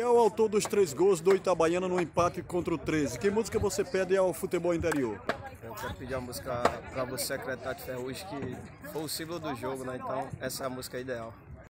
é o autor dos três gols do Itabaiana no empate contra o 13. Que música você pede ao futebol interior? Eu quero pedir uma música para você, secretário de Ferrugem, que foi o símbolo do jogo, né? Então essa é a música ideal.